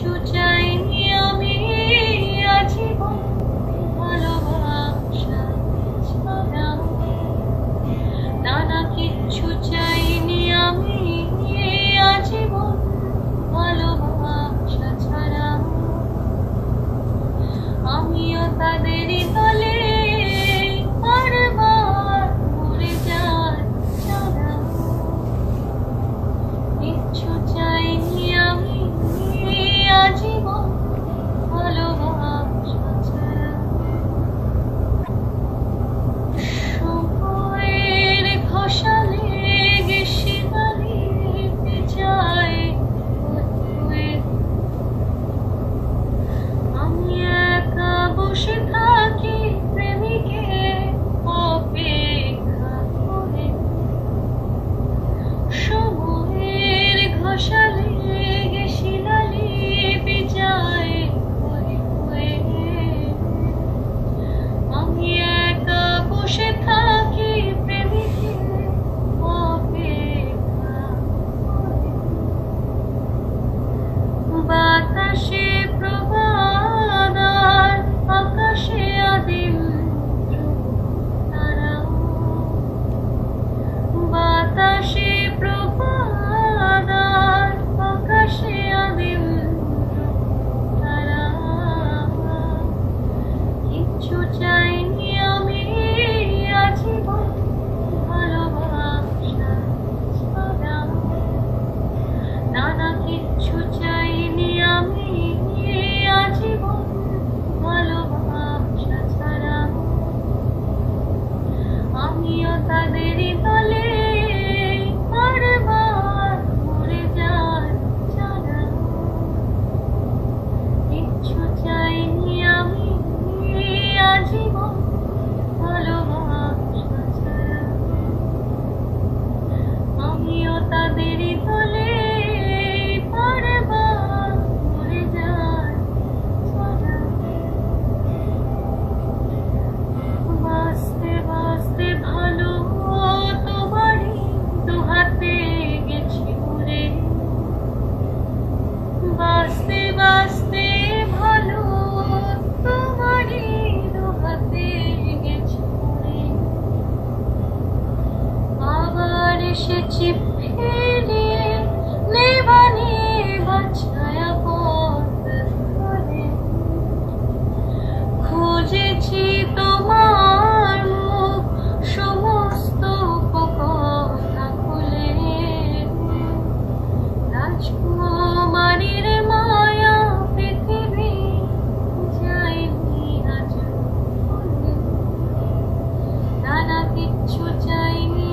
কিচ্ছু এসেছি নেবানি খুঁজেছি তোমার সমস্ত খুলে। মায়া পৃথিবী যাইনি নানা কিচ্ছু চাইনি